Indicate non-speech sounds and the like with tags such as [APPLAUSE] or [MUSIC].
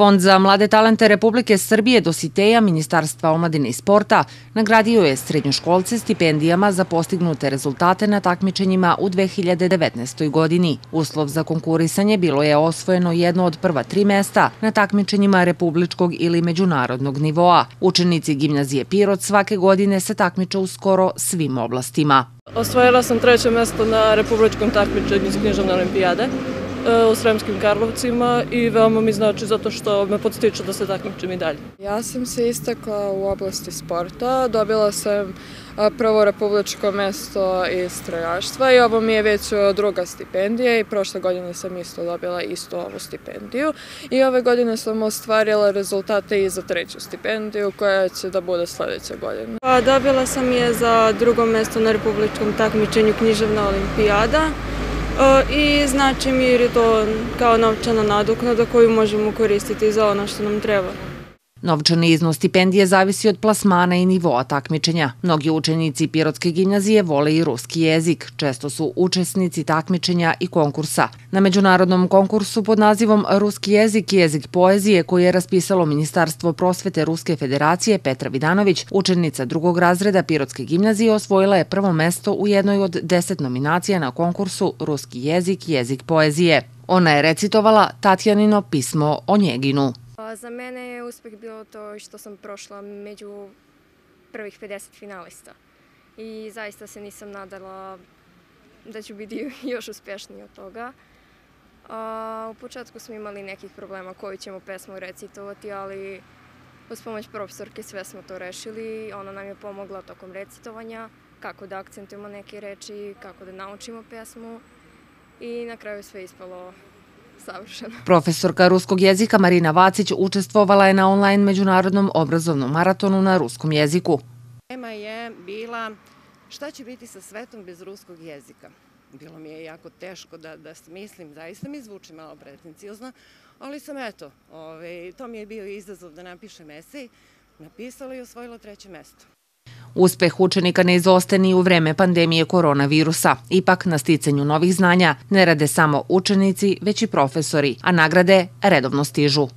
Fond za mlade talente Republike Srbije Dositeja Ministarstva omladine i sporta nagradio je srednjoškolce stipendijama za postignute rezultate na takmičenjima u 2019. godini. Uslov za konkurisanje bilo je osvojeno jedno od prva tri mesta na takmičenjima republičkog ili međunarodnog nivoa. Učenici gimnazije Pirot svake godine se takmiče u skoro svim oblastima. Osvojila sam treće mesto na republičkom takmičenju iz književne olimpijade. E, u Sremskim Karlovcima i veoma mi znači zato što me podstiče da se takmičim i dalje. Ja sam se istakla u oblasti sporta, dobila sam prvo republičko mesto iz strojaštva i ovo mi je već druga stipendija i prošle godine sam isto dobila isto ovu stipendiju i ove godine sam ostvarila rezultate i za treću stipendiju koja će da bude sledeće godine. Pa, dobila sam je za drugo mesto na republičkom takmičenju književna olimpijada i znači mi jer je to kao novčana nadoknada koju možemo koristiti za ono što nam treba. Novčani iznos stipendije zavisi od plasmana i nivoa takmičenja. Mnogi učenici Pirotske gimnazije vole i ruski jezik. Često su učesnici takmičenja i konkursa. Na međunarodnom konkursu pod nazivom Ruski jezik i jezik poezije koji je raspisalo Ministarstvo prosvete Ruske federacije Petra Vidanović, učenica drugog razreda Pirotske gimnazije osvojila je prvo mesto u jednoj od deset nominacija na konkursu Ruski jezik i jezik poezije. Ona je recitovala Tatjanino pismo o Njeginu. Za mene je uspeh bilo to što sam prošla među prvih 50 finalista. I zaista se nisam nadala da ću biti [LAUGHS] još uspešniji od toga. A, u početku smo imali nekih problema koju ćemo pesmu recitovati, ali uz pomoć profesorke sve smo to rešili. Ona nam je pomogla tokom recitovanja, kako da akcentujemo neke reči, kako da naučimo pesmu i na kraju sve ispalo savršeno. Profesorka ruskog jezika Marina Vacić učestvovala je na online međunarodnom obrazovnom maratonu na ruskom jeziku. Tema je bila šta će biti sa svetom bez ruskog jezika. Bilo mi je jako teško da, da smislim, zaista mi zvuči malo pretenciozno, ali sam eto, ovaj, to mi je bio izazov da napišem esej, napisala i osvojila treće mesto. Uspeh učenika ne izoste ni u vreme pandemije koronavirusa. Ipak na sticanju novih znanja ne rade samo učenici, već i profesori, a nagrade redovno stižu.